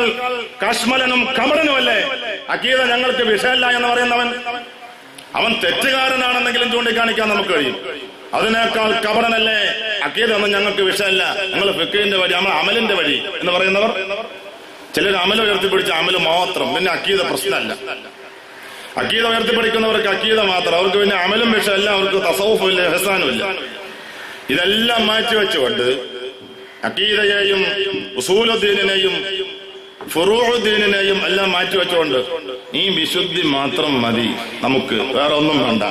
കശ്മലനും കമടനുമല്ലേ? അക്കീത ഞങ്ങൾക്ക് വിഷയമല്ല എന്ന് പറയുന്നവൻ. അവൻ തെറ്റുകാരനാണെന്നെങ്കിലും ചൂണ്ടിക്കാണിക്കാൻ നമുക്ക് കഴിയും? അതിനേക്കാൾ കപടനല്ലേ? അക്കീതൊന്നും ഞങ്ങൾക്ക് വിഷയമല്ല. ഞങ്ങൾ ഫിക്കിന്റെ വഴി നമ്മൾ അമലിന്റെ വഴി എന്ന് പറയുന്നവർ. ചിലർ അമല ഉയർത്തിപ്പിടിച്ച അമൽ മാത്രം പിന്നെ അക്കീത പ്രശ്നമല്ല. അക്കീത ഉയർത്തിപ്പിടിക്കുന്നവർക്ക് അക്കീത മാത്രം. അവർക്ക് പിന്നെ അമലും വിഷയമല്ല അവർക്ക് തസവുഫും ഇല്ല ഹസാനും ഇല്ല. ഇതെല്ലാം മാറ്റിവെച്ചുകൊണ്ട് അക്കീതയെയും ഉസൂലുദ്ദീനെയും ഫുറൂദ്ദീനെയും എല്ലാം മാറ്റിവെച്ചുകൊണ്ട് ഈ വിശുദ്ധി മാത്രം മതി. നമുക്ക് വേറെ ഒന്നും വേണ്ട.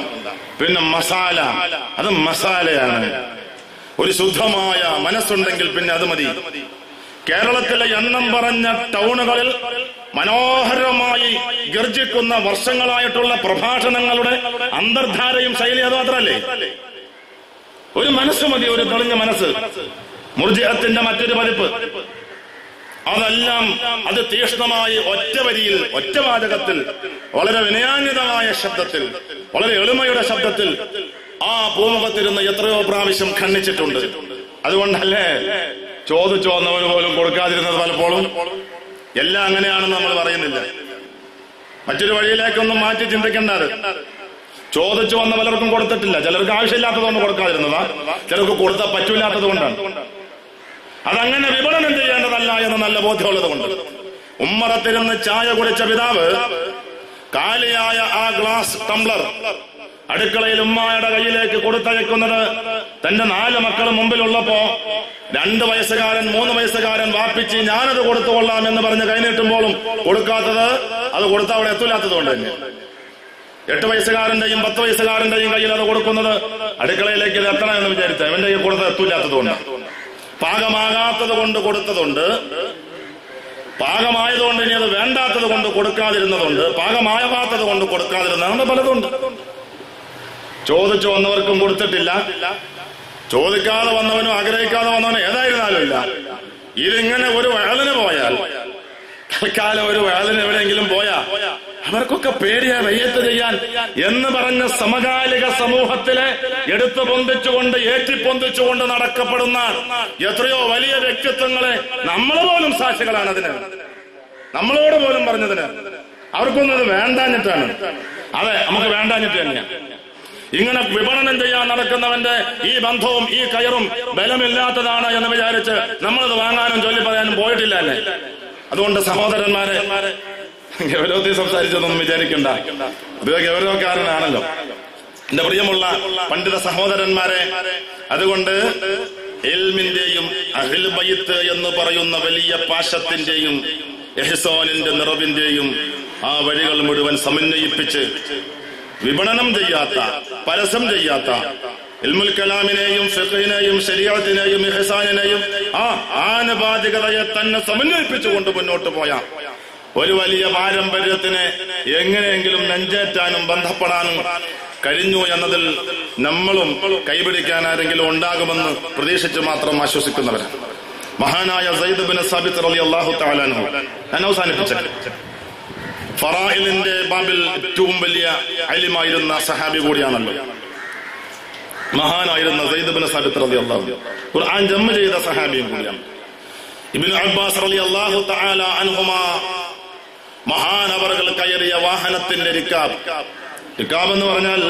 പിന്നെ മസാല. അത് മസാലയാണ്. ഒരു ശുദ്ധമായ മനസ്സുണ്ടെങ്കിൽ പിന്നെ അത് മതി. കേരളത്തിലെ എണ്ണം പറഞ്ഞ ടൗണുകളിൽ മനോഹരമായി ഗർജിക്കുന്ന വർഷങ്ങളായിട്ടുള്ള പ്രഭാഷണങ്ങളുടെ അന്തർധാരയും ശൈലി അത് മാത്രല്ലേ ഒരു മനസ്സ് മതി ഒരു തെളിഞ്ഞ മനസ്സ്. മുർജിഹത്തിന്റെ മറ്റൊരു പതിപ്പ്. അതെല്ലാം അത് തീക്ഷ്ണമായി ഒറ്റവരിയിൽ ഒറ്റവാചകത്തിൽ ഒറ്റ വാചകത്തിൽ വളരെ വിനയാന്യതമായ ശബ്ദത്തിൽ വളരെ എളിമയുടെ ശബ്ദത്തിൽ ആ ഭൂമുഖത്തിരുന്ന് എത്രയോ പ്രാവശ്യം ഖണ്ഡിച്ചിട്ടുണ്ട്. അതുകൊണ്ടല്ലേ ചോദിച്ചു പോലും കൊടുക്കാതിരുന്നത് പലപ്പോഴും? എല്ലാം അങ്ങനെയാണെന്ന് നമ്മൾ പറയുന്നില്ല. മറ്റൊരു വഴിയിലേക്കൊന്നും മാറ്റി ചിന്തിക്കേണ്ടത്. ചോദിച്ചു വന്ന പലർക്കും കൊടുത്തിട്ടില്ല. ചിലർക്ക് ആവശ്യമില്ലാത്തതുകൊണ്ട് കൊടുക്കാതിരുന്നതാ. ചിലർക്ക് കൊടുത്താൽ പറ്റൂലാത്തത് കൊണ്ടാണ് അതങ്ങനെ വിപണനം ചെയ്യേണ്ടതല്ല എന്ന് നല്ല ബോധ്യമുള്ളത് കൊണ്ട്. ഉമ്മറത്തിരുന്ന് ചായ കുടിച്ച പിതാവ് കാലിയായ ആ ഗ്ലാസ് ടംബ്ലർ അടുക്കളയിൽ ഉമ്മായുടെ കയ്യിലേക്ക് കൊടുത്തയക്കുന്നത് തന്റെ നാല് മക്കൾ മുമ്പിലുള്ളപ്പോ രണ്ട് വയസ്സുകാരൻ മൂന്ന് വയസ്സുകാരൻ വാപ്പിച്ച് ഞാനത് കൊടുത്തുകൊള്ളാം എന്ന് പറഞ്ഞ് കൈനീട്ടുമ്പോഴും കൊടുക്കാത്തത് അത് കൊടുത്ത അവിടെ എത്തൂലാത്തത് കൊണ്ട് തന്നെ. എട്ട് വയസ്സുകാരന്റെയും പത്ത് വയസ്സുകാരന്റെയും കയ്യിൽ അത് കൊടുക്കുന്നത് അടുക്കളയിലേക്ക് ഇത് എത്തണം എന്ന് വിചാരിച്ച കയ്യിൽ കൊടുത്തത് എത്തൂലാത്തത് കൊണ്ട്. പാകമാകാത്തത് കൊണ്ട് കൊടുത്തതുണ്ട്. പാകമായതുകൊണ്ട് ഇനി അത് വേണ്ടാത്തത് കൊണ്ട് കൊടുക്കാതിരുന്നതുണ്ട്. പാകമാകാത്തത് കൊണ്ട് കൊടുക്കാതിരുന്നതുകൊണ്ട് പലതുണ്ട്. ചോദിച്ചു വന്നവർക്കും കൊടുത്തിട്ടില്ല. ചോദിക്കാതെ വന്നവനും ആഗ്രഹിക്കാതെ വന്നവനും ഏതായിരുന്നാലും ഇല്ല. ഇതിങ്ങനെ ഒരു വഴലിന് പോയാൽ തൽക്കാലം ഒരു വേദന എവിടെയെങ്കിലും പോയാ? അവർക്കൊക്കെ പേടിയാ വയ്യത്ത് ചെയ്യാൻ എന്ന് പറഞ്ഞ സമകാലിക സമൂഹത്തിലെ എടുത്തു പൊന്തിച്ചുകൊണ്ട് ഏറ്റിപ്പൊന്തിച്ചുകൊണ്ട് നടക്കപ്പെടുന്ന എത്രയോ വലിയ വ്യക്തിത്വങ്ങളെ നമ്മൾ പോലും സാക്ഷികളാണ് അതിന്. നമ്മളോട് പോലും പറഞ്ഞതിന്. അവർക്കൊന്നും അത് വേണ്ടാഞ്ഞിട്ടാണ്. അതെ നമുക്ക് വേണ്ടാഞ്ഞിട്ട് തന്നെയാണ് ഇങ്ങനെ വിപണനം ചെയ്യാൻ നടക്കുന്നവന്റെ ഈ ബന്ധവും ഈ കയറും ബലമില്ലാത്തതാണ് എന്ന് വിചാരിച്ച് നമ്മളത് വാങ്ങാനും ചൊല്ലി പറയാനും പോയിട്ടില്ല അല്ലേ? അതുകൊണ്ട് സഹോദരന്മാരെ ഗൗരവത്തിൽ സംസാരിച്ചതൊന്നും വിചാരിക്കണ്ട. അത് ഗൗരവക്കാരനാണല്ലോ. എന്റെ പ്രിയമുള്ള പണ്ഡിത സഹോദരന്മാരെ അതുകൊണ്ട് എൽമിന്റെയും ബൈത്ത് എന്ന് പറയുന്ന വലിയ പാശത്തിന്റെയും എഹ്സോനിന്റെ നിറവിന്റെയും ആ വഴികൾ മുഴുവൻ സമന്വയിപ്പിച്ച് വിപണനം ചെയ്യാത്ത പരസ്യം ചെയ്യാത്ത ഇൽമുൽ കലാമിനെയും ഫിഖിനെയും ശരിയാത്തിനെയും ഇഹസാനിനെയും ആ ആനുപാതികതയെ തന്നെ സമന്വയിപ്പിച്ചുകൊണ്ട് മുന്നോട്ട് പോയ ഒരു വലിയ പാരമ്പര്യത്തിന് എങ്ങനെയെങ്കിലും നെഞ്ചേറ്റാനും ബന്ധപ്പെടാനും കഴിഞ്ഞു എന്നതിൽ നമ്മളും കൈപിടിക്കാൻ ആരെങ്കിലും ഉണ്ടാകുമെന്ന് പ്രതീക്ഷിച്ച് മാത്രം ആശ്വസിക്കുന്നവരാണ് മഹാനായ സയ്യിദ് ബിൻ സാബിത്ത് റളി അള്ളാഹു താലാനു ഞാൻ അവസാനിപ്പിച്ചത് ഫറായിലിന്റെ ബാബിൽ ഏറ്റവും വലിയ അലിമായിരുന്ന സഹാബി കൂടിയാണല്ലോ. മഹാനായിരുന്ന സയ്യിദ് ബിൻ സാബിത്ത് റളി അള്ളാഹു ഖുർആൻ ജമ്മ ചെയ്ത സഹാബിയും കൂടിയാണ്. ഇബിൻ അബ്ബാസ് റളി അള്ളാഹു തആല അൻഹുമാ മഹാനവറുകൾ കയറിയ വാഹനത്തിന്റെ രിക്കാബ്. രിക്കാബ് എന്ന് പറഞ്ഞാൽ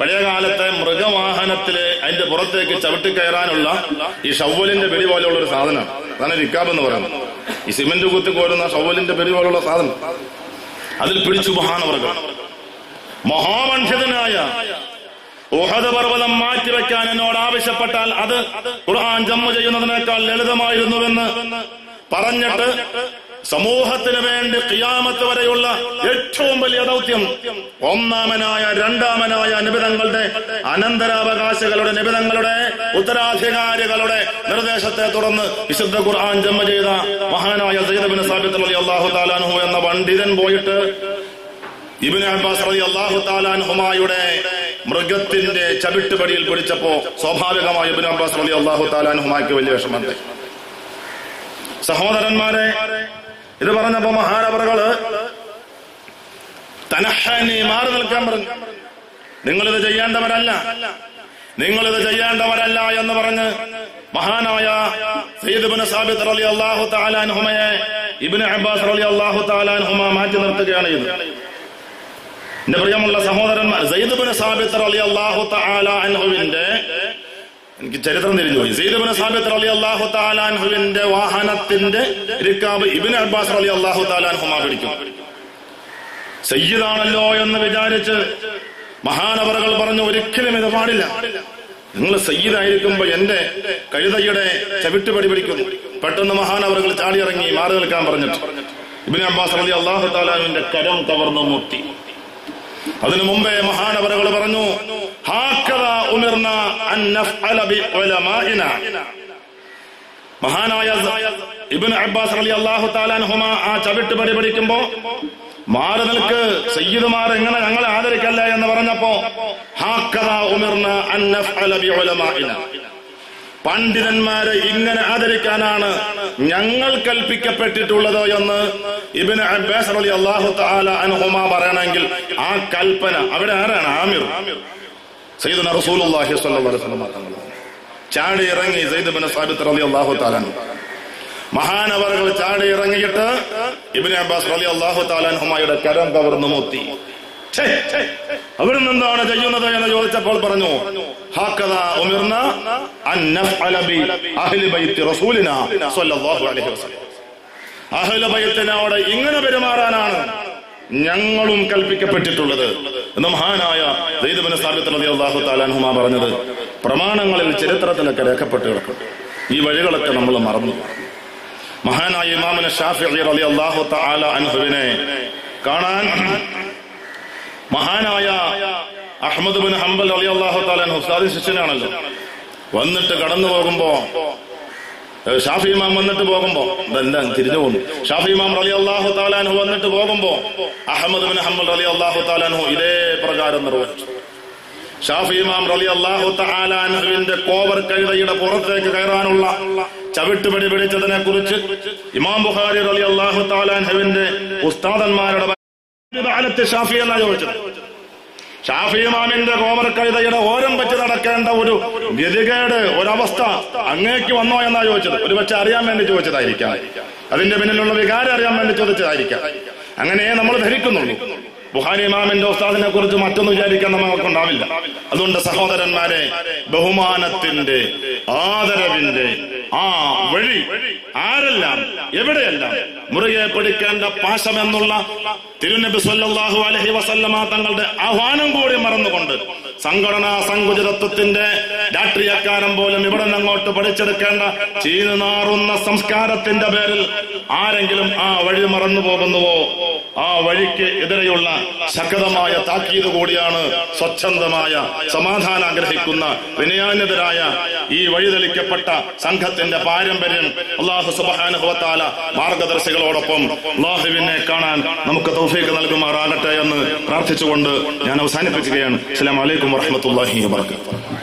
പഴയ കാലത്തെ മൃഗവാഹനത്തിൽ അതിന്റെ പുറത്തേക്ക് ചവിട്ടി കയറാനുള്ള ഈ ഷവ്വലിന്റെ പെരി പോലെയുള്ള ഒരു സാധനം. അതാണ് രിക്കാബ് എന്ന് പറയുന്നത്. ഈ സിമന്റ് കുത്തി കോരുന്ന ഷവ്വലിന്റെ പെരി പോലുള്ള സാധനം. അതിൽ പിടിച്ചു മഹാനവറുകൾ. മഹാമനുഷ്യനായ ഊഹദ പർവതം മാറ്റിവെക്കാൻ എന്നോട് ആവശ്യപ്പെട്ടാൽ അത് ഖുർആൻ ജമ്മു ചെയ്യുന്നതിനേക്കാൾ ലളിതമായിരുന്നുവെന്ന് പറഞ്ഞിട്ട് സമൂഹത്തിന് വേണ്ടി കിയാമത്ത് വരെയുള്ള ഏറ്റവും വലിയ ദൗത്യം ഒന്നാമനായ രണ്ടാമനായ നിബിധങ്ങളുടെ അനന്തരാവകാശികളുടെ നിബിധങ്ങളുടെ ഉത്തരാധികാരികളുടെ നിർദ്ദേശത്തെ തുടർന്ന് വിശുദ്ധ ഖുർആൻ ജമ്മ ചെയ്ത മഹാനായ സൈദബിന് സാബിത്ത് അലി അള്ളാഹു താലാൻഹു എന്ന പണ്ഡിതൻ പോയിട്ട് ഇബിന് അബ്ബാസ് അലി അള്ളാഹു താലാൻഹുമായുടെ മൃഗത്തിന്റെ ചവിട്ടുപടിയിൽ പിടിച്ചപ്പോ സ്വാഭാവികമായി ഇബിൻ അബ്ബാസ് അലി അള്ളാഹു താലാൻഹുമായ്ക്ക് വലിയ വിഷമം സഹോദരന്മാരെ ഇത് പറഞ്ഞപ്പോ മഹാനവറുകൾ തനഹനി മാറി നിൽക്കാൻ പറഞ്ഞു. നിങ്ങളിത് ചെയ്യേണ്ടവരല്ല. നിങ്ങളിത് ചെയ്യേണ്ടവരല്ല എന്ന് പറഞ്ഞ് മഹാനായ സയ്യിദ് സയ്യിദ്ബിന് സാബിത് റളി അള്ളാഹു താലാൻഹുമയെ ഇബിന് അബ്ബാസ് റളി അള്ളാഹു താലാൻഹുമ മാറ്റി നിർത്തുകയാണ് ഇത്. എന്റെ പ്രിയമുള്ള സഹോദരന്മാർ സയ്യിദ്ബിന് സാബിത്ത് റളി അള്ളാഹു താല അൻഹുവിന്റെ എനിക്ക് ചരിത്രം തിരിഞ്ഞു പോയി. സാബിത്ത് അലി അള്ളാഹു താലാൻഹുവിന്റെ വാഹനത്തിന്റെ റിക്കാബ് ഇബിൻ അബ്ബാസ് അലി അള്ളാഹു താലാൻഹുമാ പിടിക്കും. സയ്യിദാണല്ലോ എന്ന് വിചാരിച്ച് മഹാനവറുകൾ പറഞ്ഞു ഒരിക്കലും ഇത് പാടില്ല. നിങ്ങൾ സയ്യിദായിരിക്കുമ്പോ എന്റെ കഴുതയുടെ ചവിട്ടുപടി പിടിക്കും. പെട്ടെന്ന് മഹാനവറുകൾ ചാടിയിറങ്ങി മാറി നിൽക്കാൻ പറഞ്ഞിട്ട്. ഇബിൻ അബ്ബാസ് അലി അള്ളാഹു താലാവിന്റെ കരം കവർന്നു മുട്ടി. അതിനു മുമ്പേ മഹാനവറുകൾ പറഞ്ഞു മഹാനായ ഇബ്നു അബ്ബാസ് റളിയല്ലാഹു തആല താലാൻഹുമ ആ ചവിട്ട് പടി പഠിക്കുമ്പോ മാറി നിൽക്ക് സയ്യിദുമാർ എങ്ങനെ ഞങ്ങളെ ആദരിക്കല്ല? എന്ന് പറഞ്ഞപ്പോ ഹാക്കറ ഉമിർന അൻ നഫ്അല ബി ഉലമാഇന. പണ്ഡിതന്മാരെ ഇങ്ങനെ ആദരിക്കാനാണ് ഞങ്ങൾ കൽപ്പിക്കപ്പെട്ടിട്ടുള്ളത് എന്ന് ഇബിന് അബ്ബാസ് അലി അള്ളാഹു താല അനുഹുമ പറയണമെങ്കിൽ ആ കൽപ്പന അവിടെ ആരാണ്? ആമിർ. വസല്ലം തങ്ങൾ ചാടി ഇറങ്ങി സയ്യിദ് ബിൻ അള്ളാഹു മഹാനവറുകൾ ചാടി ഇറങ്ങിയിട്ട് ഇബിന് അബ്ബാസ് അലി അള്ളാഹു താലാൻഹുമായുടെ കരം കവർന്നു മുത്തി. അവിടുന്ന് എന്താണ് ചെയ്യുന്നത് എന്ന് ചോദിച്ചപ്പോൾ പറഞ്ഞു ഹാക്കദ ഉമിർന അൻ നഫ്അല ബി അഹ്ലി ബൈത്തി റസൂലിന സ്വല്ലല്ലാഹു അലൈഹി വസല്ലം. അഹ്ല ബൈത്തിനോട് ഇങ്ങനെ പെരുമാറാനാണ് ഞങ്ങളും കൽപ്പിക്കപ്പെട്ടിട്ടുള്ളത് എന്ന് മഹാനായ ദൈദബിന് സ്ഥാപിത്ത് റളിയല്ലാഹു തആലാൻഹുമാ പറഞ്ഞത്. പ്രമാണങ്ങളിൽ ചരിത്രത്തിലൊക്കെ രേഖപ്പെട്ട് കിടക്കും. ഈ വഴികളൊക്കെ നമ്മൾ മറന്നു. മഹാനായ ഇമാമിന് ഷാഫി റളിയല്ലാഹു തആല അൻഹുവിനെ കാണാൻ മഹാനായ അഹമ്മദ് ബിൻ ഹംബൽ അലി അള്ളാഹു താലാൻ ഉസ്താദി ശിഷ്യനാണല്ലോ. വന്നിട്ട് കടന്നു പോകുമ്പോ ഷാഫി ഇമാം വന്നിട്ട് പോകുമ്പോ എന്താ തിരിഞ്ഞു പോകുന്നു ഷാഫി ഇമാം അലി അള്ളാഹു താലാൻഹു വന്നിട്ട് പോകുമ്പോ അഹമ്മദ് ബിൻ ഹംബൽ അലി അള്ളാഹു താലാൻഹു ഇതേ പ്രകാരം നിർവഹിച്ചു. ഷാഫി ഇമാം റലി അള്ളാഹു തആലാനുവിന്റെ കോവർ കഴുതയുടെ പുറത്തേക്ക് കയറാനുള്ള ചവിട്ടുപടി പിടിച്ചതിനെ കുറിച്ച് ഇമാം ബുഖാരി റലി അള്ളാഹു താലാൻഹുവിന്റെ ഉസ്താദന്മാരുടെ കാലത്ത് ഷാഫി എന്നാ ചോദിച്ചത്? ഷാഫി ഇമാമിന്റെ കോമർ കവിതയുടെ ഓരം വെച്ച് നടക്കേണ്ട ഒരു ഗതികേട് ഒരവസ്ഥ അങ്ങേക്ക് വന്നോ എന്നാ ചോദിച്ചത്? ഒരു പക്ഷെ അറിയാൻ വേണ്ടി ചോദിച്ചതായിരിക്കാം. അതിന്റെ പിന്നിലുള്ള വികാരം അറിയാൻ വേണ്ടി ചോദിച്ചതായിരിക്കാം. അങ്ങനെ നമ്മൾ ധരിക്കുന്നുള്ളൂ. ബുഹാരി ഇമാമിന്റെ ഉസ്താദിനെ കുറിച്ച് മറ്റൊന്നും വിചാരിക്കാൻ നമുക്കുണ്ടാവില്ല. അതുകൊണ്ട് സഹോദരന്മാരെ ബഹുമാനത്തിന്റെ ആദരവിന്റെ ആ വഴി ആരെല്ലാം എവിടെയെല്ലാം മുറുകെ പിടിക്കേണ്ട പാശം എന്നുള്ള തിരുനബി സല്ലല്ലാഹു അലൈഹി വസല്ലമ തങ്ങളുടെ ആഹ്വാനം കൂടി മറന്നുകൊണ്ട് സംഘടനാ സങ്കുചിതത്വത്തിന്റെ രാഷ്ട്രീയക്കാരൻ പോലും ഇവിടെ അങ്ങോട്ട് പഠിച്ചെടുക്കേണ്ട ചീന് നാറുന്ന സംസ്കാരത്തിന്റെ പേരിൽ ആരെങ്കിലും ആ വഴി മറന്നു പോകുന്നുവോ ആ വഴിക്ക് എതിരെയുള്ള ശക്തമായ താക്കീത് കൂടിയാണ് സ്വച്ഛന്തമായ സമാധാനം ആഗ്രഹിക്കുന്ന വിനയാന്യതരായ ഈ വഴിതെളിക്കപ്പെട്ട സംഘത്തിന്റെ പാരമ്പര്യം അള്ളാഹു സുബാനുഭവത്താല മാർഗദർശികളോടൊപ്പം അള്ളാഹുവിനെ കാണാൻ നമുക്ക് തൗഫീക്ക് നൽകുമാറാകട്ടെ എന്ന് പ്രാർത്ഥിച്ചുകൊണ്ട് ഞാൻ അവസാനിപ്പിക്കുകയാണ്. അസ്സലാമു അലൈക്കും വറഹ്മത്തുള്ളാഹി വബറകാതുഹു.